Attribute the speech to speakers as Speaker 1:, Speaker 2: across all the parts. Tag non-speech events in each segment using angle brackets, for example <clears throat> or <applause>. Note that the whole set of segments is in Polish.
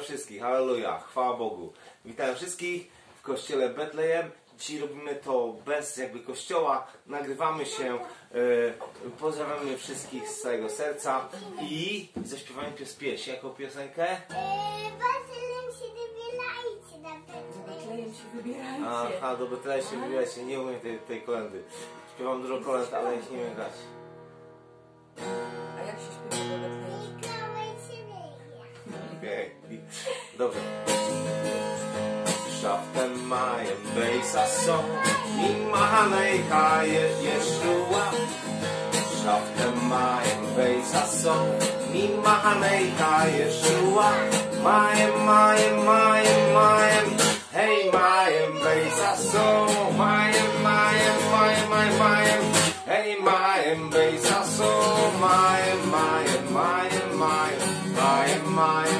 Speaker 1: Witamy wszystkich, halleluja, chwała Bogu. Witamy wszystkich w kościele Betlejem. Dzisiaj robimy to bez jakby kościoła, nagrywamy się, e, pozdrawiamy wszystkich z całego serca i zaśpiewamy pies pieś. Jaką piosenkę?
Speaker 2: Bazylem się wybierajcie na.
Speaker 3: Betlejem się wybierajcie.
Speaker 1: Aha, do Betlejem się wybierajcie, nie umiem tej, tej kolendy. Śpiewam dużo kolęd, ale ich nie umiem grać.
Speaker 3: A jak się śpiewa do Betlejem?
Speaker 1: Okej, dobrze. Szaftem majem bejsa są i mahanej je Jeszua. Szaftem majem bejsa są i mahanej Jeszua. Majem, majem, majem, majem, hej majem bejsa są. Majem, majem, majem, majem, majem, hej majem bejsa są. Majem, majem, majem, majem, majem, majem.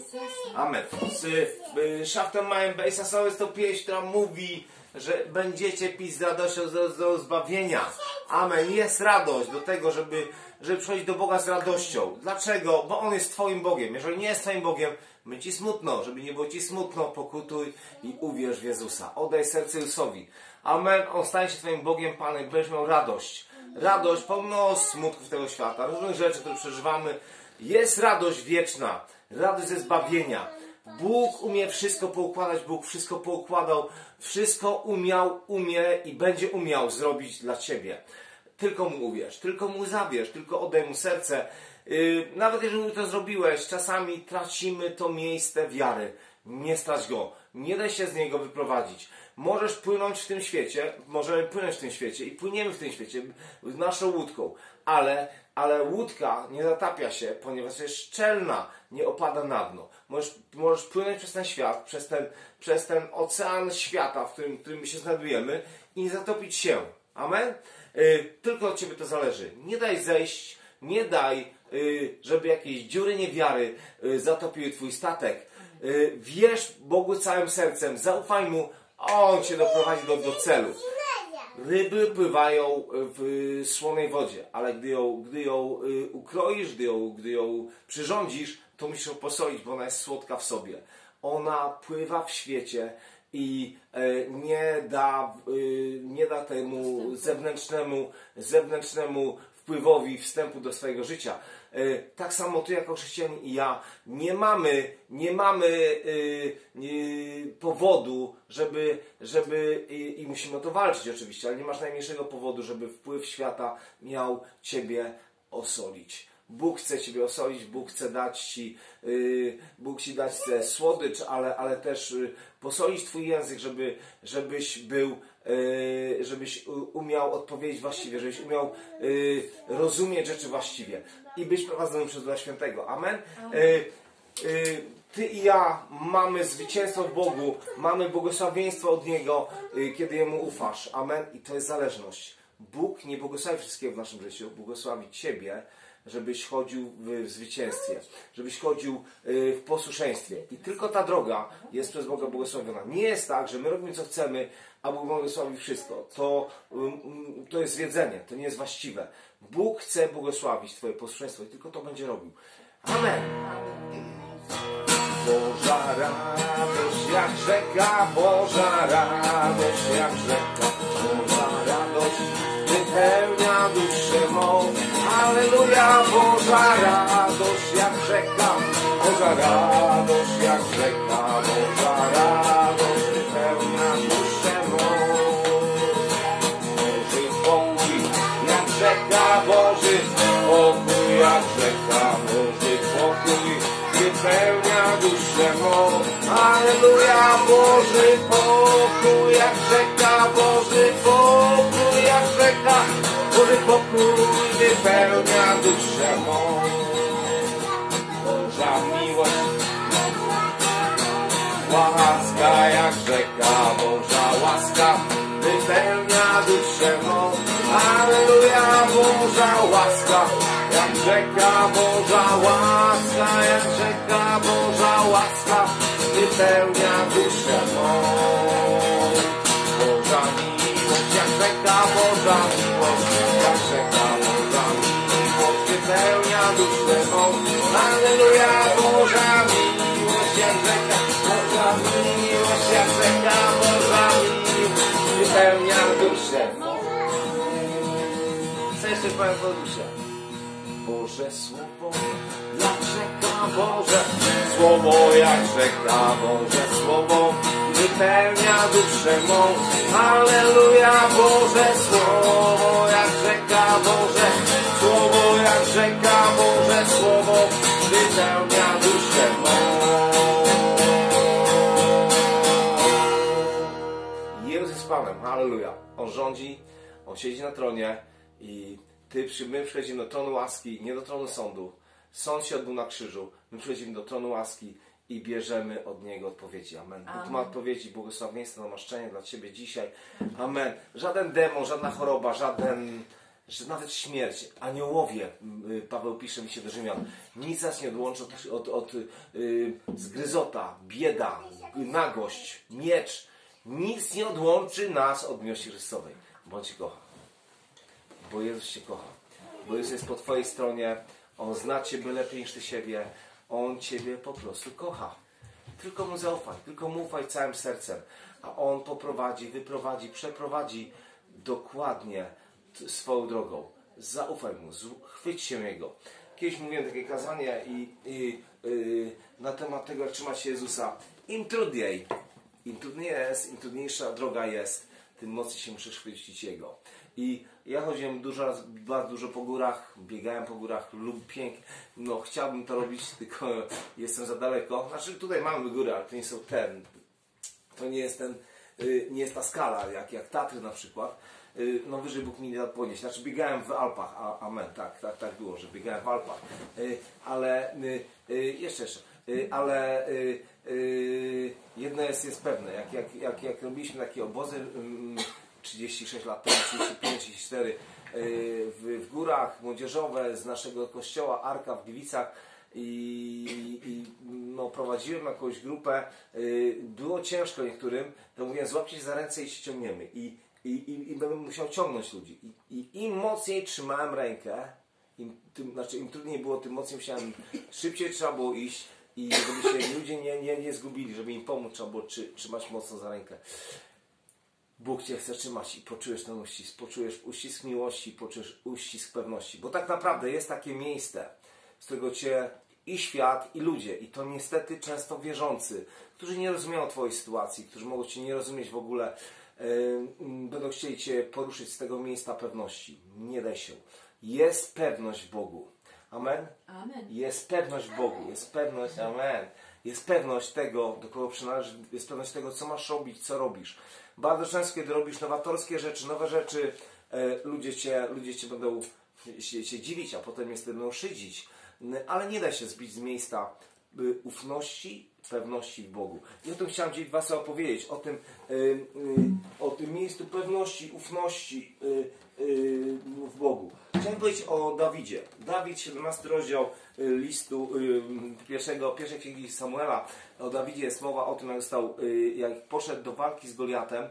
Speaker 1: Amen. Z y, szaftem Majem Bejsa są jest to pieśń, która mówi, że będziecie pić z radością do, do zbawienia. Amen. Jest radość do tego, żeby, żeby przychodzić do Boga z radością. Dlaczego? Bo On jest Twoim Bogiem. Jeżeli nie jest Twoim Bogiem, będzie Ci smutno. Żeby nie było Ci smutno, pokutuj i uwierz w Jezusa. Oddaj serce Jezusowi. Amen. On stanie się Twoim Bogiem, Panem. Będziesz miał radość. Radość pomimo smutków tego świata, różnych rzeczy, które przeżywamy. Jest radość wieczna. Radość ze zbawienia. Bóg umie wszystko poukładać, Bóg wszystko poukładał, wszystko umiał, umie i będzie umiał zrobić dla Ciebie. Tylko Mu uwierz, tylko Mu zawierz, tylko oddaj Mu serce. Yy, nawet jeżeli to zrobiłeś, czasami tracimy to miejsce wiary. Nie strać go, nie daj się z niego wyprowadzić. Możesz płynąć w tym świecie, możemy płynąć w tym świecie i płyniemy w tym świecie naszą łódką, ale, ale łódka nie zatapia się, ponieważ jest szczelna, nie opada na dno. Możesz, możesz płynąć przez ten świat, przez ten, przez ten ocean świata, w którym, w którym się znajdujemy i nie zatopić się. Amen? Yy, tylko od Ciebie to zależy. Nie daj zejść, nie daj, yy, żeby jakieś dziury niewiary yy, zatopiły Twój statek. Wierz Bogu całym sercem, zaufaj Mu, a On Cię doprowadzi do, do celu. Ryby pływają w y, słonej wodzie, ale gdy ją, gdy ją y, ukroisz, gdy ją, gdy ją przyrządzisz, to musisz ją posolić, bo ona jest słodka w sobie. Ona pływa w świecie i e, nie da, y, nie da temu zewnętrznemu, zewnętrznemu wpływowi wstępu do swojego życia. E, Tak samo ty jako chrześcijanin i ja nie mamy, nie mamy y, y, powodu, żeby, żeby i, i musimy o to walczyć oczywiście, ale nie masz najmniejszego powodu, żeby wpływ świata miał ciebie osolić. Bóg chce Ciebie osolić, Bóg chce dać Ci, yy, Bóg Ci dać tę słodycz, ale, ale też yy, posolić Twój język, żeby, żebyś był, yy, żebyś umiał odpowiedzieć właściwie, żebyś umiał yy, rozumieć rzeczy właściwie i być prowadzonym przez Ducha Świętego. Amen? Yy, yy, ty i ja mamy zwycięstwo w Bogu, mamy błogosławieństwo od Niego, kiedy Jemu ufasz. Amen? I to jest zależność. Bóg nie błogosławi wszystkiego w naszym życiu, błogosławi Ciebie, żebyś chodził w, zwycięstwie, żebyś chodził y, w posłuszeństwie. I tylko ta droga jest przez Boga błogosławiona. Nie jest tak, że my robimy co chcemy, a Bóg błogosławi wszystko. To, ym, to jest zwiedzenie, to nie jest właściwe. Bóg chce błogosławić Twoje posłuszeństwo i tylko to będzie robił. Amen. Boża radość jak rzeka, Boża radość jak rzeka, Boża radość wypełnia duszę mą. Halleluja, Boża radość jak rzeka, Boża radość wypełnia duszę mą. Boża miłość, łaska jak rzeka, Boża łaska wypełnia duszę mą. Aleluja, Boża łaska, jak rzeka, Boża łaska, jak rzeka, Boża łaska wypełnia duszę Aleluja, Boża rzeka Boża rzeka Boża miłość wypełnia duszę. Co jeszcze powiem o duszę? Boże Słowo, jak rzeka Boże, Słowo jak rzeka Boże, Słowo wypełnia duszę mą. Halleluja, Boże Słowo jak rzeka Boże, Słowo jak rzeka Boże, Słowo wypełnia duszę mą. Jezus jest Panem, halleluja. On rządzi, On siedzi na tronie i ty, my przychodzimy do tronu łaski, nie do tronu sądu. Sąd się odbył na krzyżu. My przychodzimy do tronu łaski i bierzemy od Niego odpowiedzi. Amen. Bóg ma odpowiedzi, błogosławieństwo, namaszczenie dla Ciebie dzisiaj. Amen. Żaden demon, żadna choroba, żaden, że nawet śmierć, aniołowie, y, Paweł pisze mi się do Rzymian, nic nas nie odłączy od, od, od y, zgryzota, bieda, nagość, miecz. Nic nie odłączy nas od miłości Chrystusowej. Bądź Cię kocha bo Jezus Cię kocha. Bo Jezus jest po Twojej stronie. On zna Ciebie lepiej niż Ty siebie. On Ciebie po prostu kocha. Tylko Mu zaufaj, tylko Mu ufaj całym sercem. A On poprowadzi, wyprowadzi, przeprowadzi dokładnie swoją drogą. Zaufaj Mu, chwyć się Jego. Kiedyś mówiłem takie kazanie i, i y, na temat tego, jak trzymać się Jezusa. Im trudniej, im trudniej jest, im trudniejsza droga jest, tym mocniej się musisz chwycić Jego. I ja chodziłem dużo raz, bardzo dużo po górach, biegałem po górach, lub pięknie, no chciałbym to robić, <laughs> tylko jestem za daleko. Znaczy tutaj mamy góry, ale to nie są ten, to nie jest ten, y, nie jest ta skala, jak, jak Tatry na przykład. Y, No wyżej Bóg mi nie da podnieść. Znaczy biegałem w Alpach, a, amen, tak, tak, tak było, że biegałem w Alpach. Y, Ale y, jeszcze, jeszcze, ale jedno jest, jest pewne, jak, jak, jak, jak robiliśmy takie obozy ym, 36 lat temu, 35, 34 y, w, w górach młodzieżowe z naszego kościoła Arka w Gliwicach i, i no, prowadziłem jakąś grupę. Było ciężko niektórym, to mówiłem, złapcie się za ręce i się ciągniemy. I, i, i, i będę musiał ciągnąć ludzi. I, i im mocniej trzymałem rękę, im, tym, znaczy im trudniej było, tym mocniej musiałem, szybciej trzeba było iść i żeby się ludzie nie, nie, nie zgubili, żeby im pomóc, trzeba było trzy, trzymać mocno za rękę. Bóg Cię chce trzymać i poczujesz ten uścisk, poczujesz uścisk miłości, poczujesz uścisk pewności. Bo tak naprawdę jest takie miejsce, z którego Cię i świat, i ludzie, i to niestety często wierzący, którzy nie rozumieją Twojej sytuacji, którzy mogą Cię nie rozumieć w ogóle, będą chcieli Cię poruszyć z tego miejsca pewności. Nie daj się. Jest pewność w Bogu. Amen?
Speaker 3: Amen.
Speaker 1: Jest pewność w Bogu, jest pewność, amen. Jest pewność tego, do kogo przynależy, jest pewność tego, co masz robić, co robisz. Bardzo często, kiedy robisz nowatorskie rzeczy, nowe rzeczy, e, ludzie cię, ludzie cię będą się, się dziwić, a potem niestety będą szydzić. Ale nie da się zbić z miejsca ufności, pewności w Bogu. I o tym chciałem dzisiaj dwa słowa powiedzieć. O tym, y, y, o tym miejscu pewności, ufności y, w Bogu. Chciałem powiedzieć o Dawidzie. Dawid, 17 rozdział listu pierwszego, pierwszej księgi Samuela. O Dawidzie jest mowa o tym, jak, został, jak poszedł do walki z Goliatem,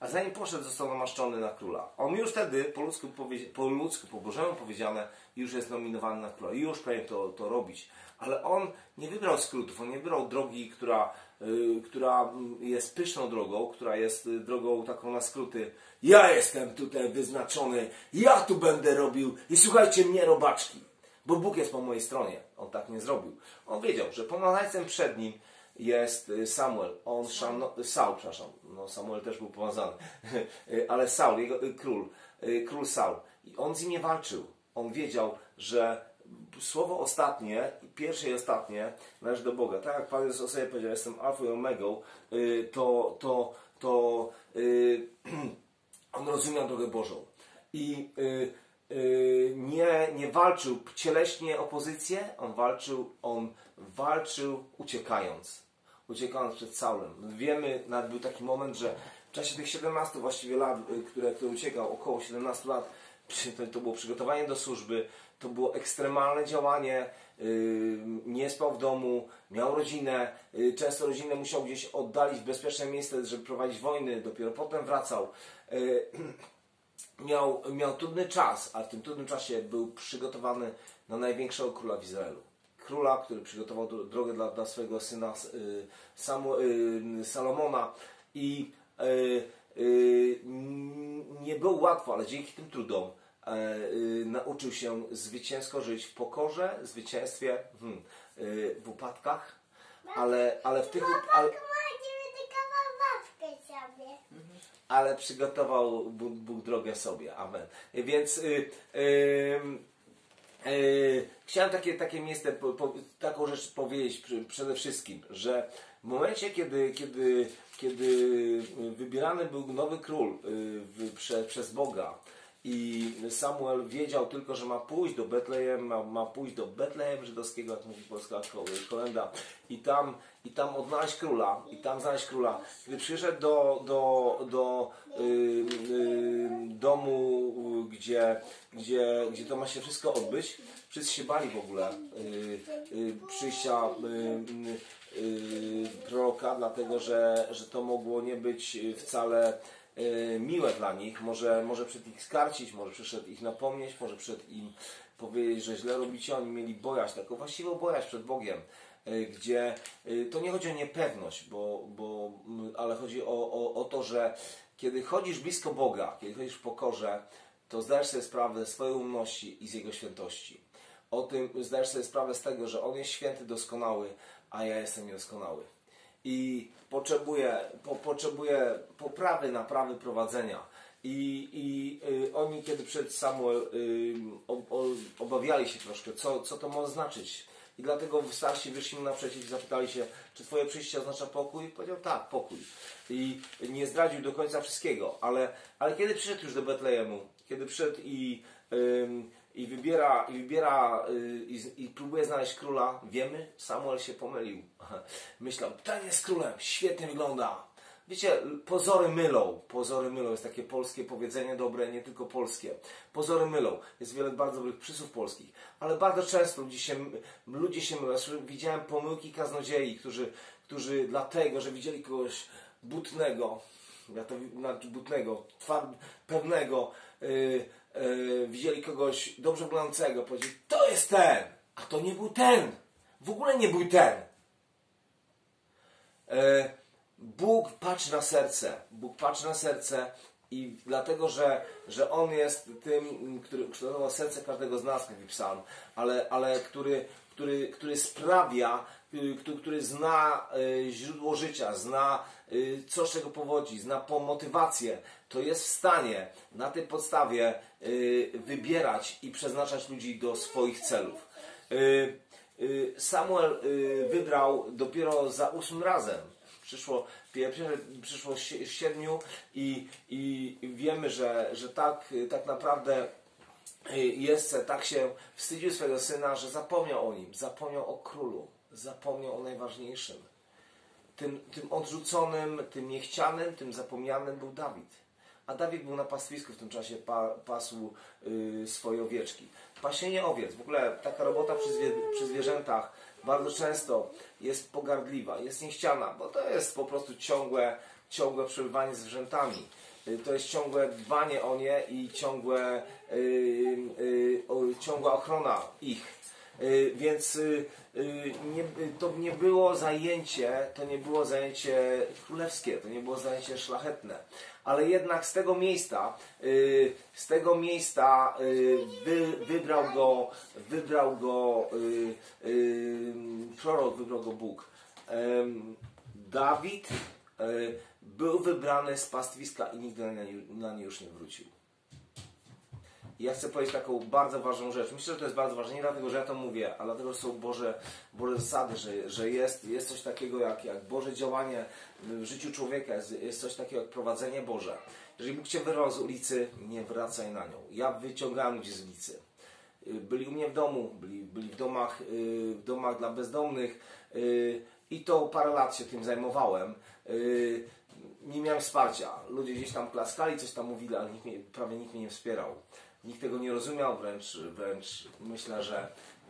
Speaker 1: a zanim poszedł, został namaszczony na króla. On już wtedy, po ludzku, po, ludzku, po Bożemu powiedziane, już jest nominowany na króla. Już powinien to, to robić. Ale on nie wybrał skrótów, on nie wybrał drogi, która, y, która jest pyszną drogą, która jest y, drogą taką na skróty. Ja jestem tutaj wyznaczony, ja tu będę robił i słuchajcie mnie robaczki, bo Bóg jest po mojej stronie. On tak nie zrobił. On wiedział, że pomazajcem przed nim jest y, Samuel. On szano, Saul, przepraszam. No, Samuel też był pomazany. <laughs> Ale Saul, jego y, król, y, król Saul. I on z nim nie walczył. On wiedział, że słowo ostatnie, pierwsze i ostatnie należy do Boga. Tak jak Pan Jezus o sobie powiedział, jestem alfą i omegą, y, to, to, to y, <clears throat> on rozumiał drogę Bożą. I y, y, nie, nie walczył cieleśnie opozycję, on walczył, on walczył uciekając. Uciekając przed Saulem. Wiemy, nawet był taki moment, że w czasie tych 17 właściwie lat, y, które, które uciekał, około 17 lat, <laughs> to, to było przygotowanie do służby, to było ekstremalne działanie, y, nie spał w domu, miał rodzinę, y, często rodzinę musiał gdzieś oddalić w bezpieczne miejsce, żeby prowadzić wojny, dopiero potem wracał. <clears throat> Miał, miał trudny czas, a w tym trudnym czasie był przygotowany na największego króla w Izraelu. Króla, który przygotował dro- drogę dla, dla swojego syna y, Samu, y, Salomona i y, nie było łatwo, ale dzięki tym trudom e, nauczył się zwycięsko żyć w pokorze, zwycięstwie, hmm, w upadkach, ale, ale w tych ale, ale przygotował Bóg, Bóg drogę sobie. Amen. Więc y, y, y, chciałem takie, takie miejsce, po, po, taką rzecz powiedzieć przede wszystkim, że w momencie, kiedy, kiedy, kiedy wybierany był nowy król y, w, prze, przez Boga i Samuel wiedział tylko, że ma pójść do Betlejem, ma, ma pójść do Betlejem żydowskiego, jak mówi polska ko- kolenda, i tam, i tam odnaleźć króla, i tam znaleźć króla. Kiedy przyszedł do, do, do y, y, domu, gdzie, gdzie, gdzie to ma się wszystko odbyć, wszyscy się bali w ogóle y, y, przyjścia y, proroka, dlatego że, że to mogło nie być wcale miłe dla nich. Może, może przed ich skarcić, może przyszedł ich napomnieć, może przed im powiedzieć, że źle robicie. Oni mieli bojaźń, taką właściwą bojaźń przed Bogiem y, gdzie y, to nie chodzi o niepewność, bo, bo, ale chodzi o, o, o to, że kiedy chodzisz blisko Boga, kiedy chodzisz w pokorze, to zdajesz sobie sprawę ze swojej umności i z Jego świętości. O tym zdajesz sobie sprawę z tego, że On jest święty, doskonały, a ja jestem niedoskonały. I potrzebuję, po, potrzebuję poprawy, naprawy prowadzenia. I, i y, oni, kiedy przed Samuel y, obawiali się troszkę, co, co to może znaczyć. I dlatego starsi wyszli mu naprzeciw i zapytali się, czy twoje przyjście oznacza pokój? I powiedział, tak, pokój. I nie zdradził do końca wszystkiego, ale, ale kiedy przyszedł już do Betlejemu, kiedy przyszedł i, ym, i wybiera, i, wybiera y, i, i próbuje znaleźć króla, wiemy, Samuel się pomylił. <laughs> Myślał, ten jest królem, świetnie wygląda. Wiecie, pozory mylą. Pozory mylą. Jest takie polskie powiedzenie dobre, nie tylko polskie. Pozory mylą. Jest wiele bardzo dobrych przysłów polskich. Ale bardzo często ludzie się, ludzie się mylą. Widziałem pomyłki kaznodziei, którzy, którzy dlatego, że widzieli kogoś butnego, ja to butnego, tward, pewnego, yy, yy, widzieli kogoś dobrze wyglądającego, powiedzieli, to jest ten, a to nie był ten. W ogóle nie był ten. E, Bóg patrzy na serce. Bóg patrzy na serce i dlatego, że, że On jest tym, który kształtował serce każdego z nas, mówi psalm, ale, ale który, który, który sprawia, który, który zna y, źródło życia, zna y, co z czego powodzi, zna po motywację, to jest w stanie na tej podstawie y, wybierać i przeznaczać ludzi do swoich celów. Y, y, Samuel y, wybrał dopiero za ósmym razem. Przyszło, przyszło sie- siedmiu i, i wiemy, że, że tak, tak naprawdę y, jest, tak się wstydził swojego syna, że zapomniał o nim, zapomniał o królu, zapomniał o najważniejszym. Tym, tym odrzuconym, tym niechcianym, tym zapomnianym był Dawid. A Dawid był na pastwisku w tym czasie, pa, pasł y, swoje owieczki. Pasienie owiec, w ogóle taka robota przy, zwie, przy zwierzętach bardzo często jest pogardliwa, jest niechciana, bo to jest po prostu ciągłe, ciągłe przebywanie z zwierzętami. Y, To jest ciągłe dbanie o nie i ciągłe, y, y, o, ciągła ochrona ich. Y, Więc y, y, nie, to nie było zajęcie, to nie było zajęcie królewskie, to nie było zajęcie szlachetne. Ale jednak z tego miejsca, z tego miejsca wy, wybrał go, wybrał go prorok, wybrał go Bóg. Dawid y, był wybrany z pastwiska i nigdy na nie już nie wrócił. Ja chcę powiedzieć taką bardzo ważną rzecz. Myślę, że to jest bardzo ważne, nie dlatego, że ja to mówię, ale dlatego, że są Boże, Boże zasady, że, że jest, jest coś takiego jak, jak Boże działanie w życiu człowieka, jest, jest coś takiego jak prowadzenie Boże. Jeżeli Bóg Cię wyrwał z ulicy, nie wracaj na nią. Ja wyciągałem ludzi z ulicy. Byli u mnie w domu, byli, byli w, domach, y, w domach dla bezdomnych y, i to parę lat się tym zajmowałem. Y, nie miałem wsparcia. Ludzie gdzieś tam klaskali, coś tam mówili, ale nikt mnie, prawie nikt mnie nie wspierał. Nikt tego nie rozumiał, wręcz, wręcz myślę, że,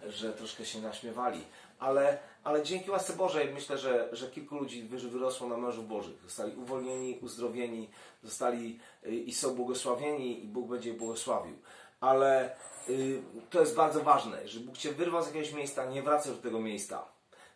Speaker 1: że troszkę się naśmiewali. Ale, ale dzięki łasce Bożej myślę, że, że kilku ludzi wy- wyrosło na mężów Bożych. Zostali uwolnieni, uzdrowieni, zostali i są błogosławieni i Bóg będzie ich błogosławił. Ale y, to jest bardzo ważne, że Bóg Cię wyrwał z jakiegoś miejsca, nie wracasz do tego miejsca.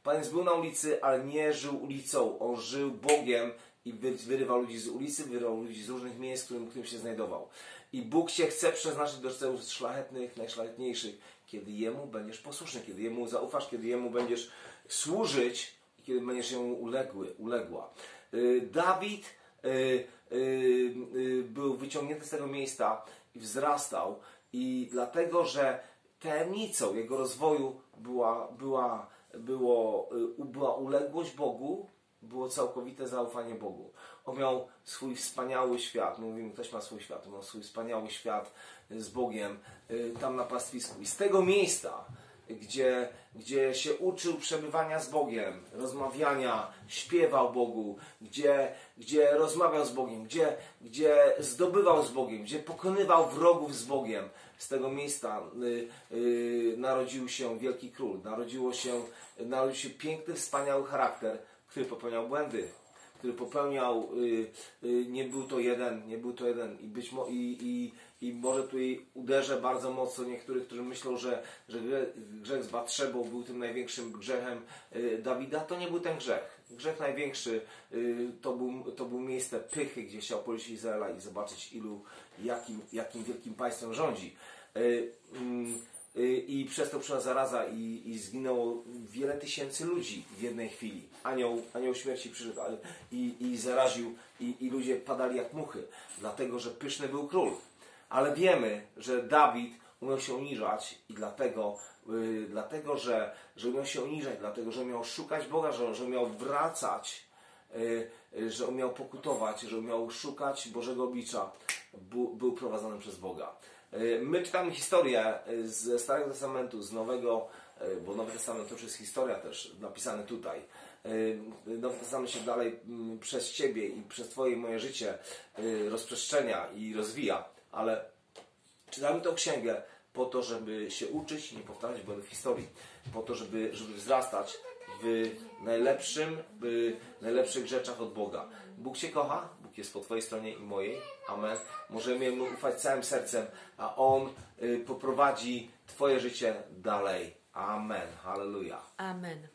Speaker 1: Pan Jezus był na ulicy, ale nie żył ulicą. On żył Bogiem i wy- wyrywał ludzi z ulicy, wyrywał ludzi z różnych miejsc, w którym, w którym się znajdował. I Bóg Cię chce przeznaczyć do celów szlachetnych, najszlachetniejszych, kiedy Jemu będziesz posłuszny, kiedy Jemu zaufasz, kiedy Jemu będziesz służyć i kiedy będziesz Jemu uległy, uległa. Y, Dawid y, y, był wyciągnięty z tego miejsca i wzrastał i dlatego, że tajemnicą jego rozwoju była, była, było, była uległość Bogu, było całkowite zaufanie Bogu. On miał swój wspaniały świat. My mówimy, ktoś ma swój świat. On miał swój wspaniały świat z Bogiem y, tam na pastwisku. I z tego miejsca, gdzie, gdzie się uczył przebywania z Bogiem, rozmawiania, śpiewał Bogu, gdzie, gdzie rozmawiał z Bogiem, gdzie, gdzie zdobywał z Bogiem, gdzie pokonywał wrogów z Bogiem. Z tego miejsca y, y, narodził się wielki król, narodziło się, narodził się piękny, wspaniały charakter, który popełniał błędy, który popełniał, y, y, nie był to jeden, nie był to jeden i być mo- i, i, i może tutaj uderzę bardzo mocno niektórych, którzy myślą, że, że grze- grzech z Batrzebą był tym największym grzechem y, Dawida, to nie był ten grzech. Grzech największy to, był, to był miejsce pychy, gdzie chciał policzyć Izraela i zobaczyć ilu, jakim, jakim wielkim państwem rządzi. Y, i przez to przyszła zaraza i, i zginęło wiele tysięcy ludzi w jednej chwili. Anioł, anioł śmierci przyszedł i, i zaraził i, i ludzie padali jak muchy, dlatego że pyszny był król. Ale wiemy, że Dawid umiał się uniżać i dlatego, y, dlatego że, że umiał się uniżać, dlatego że umiał szukać Boga, że, że umiał wracać y, y, że umiał pokutować, że umiał szukać Bożego oblicza, bu, był prowadzony przez Boga. Y, My czytamy historię y, ze Starego Testamentu, z Nowego, y, bo Nowy Testament to już jest historia też napisany tutaj. Nowy Testament się dalej mm, przez Ciebie i przez Twoje i moje życie rozprzestrzenia i rozwija, ale czytamy tę księgę po to, żeby się uczyć i nie powtarzać błędów historii, po to, żeby, żeby wzrastać w najlepszym, w najlepszych rzeczach od Boga. Bóg Cię kocha, jest po Twojej stronie i mojej. Amen. Możemy Mu ufać całym sercem, a On y, poprowadzi Twoje życie dalej. Amen. Hallelujah.
Speaker 3: Amen.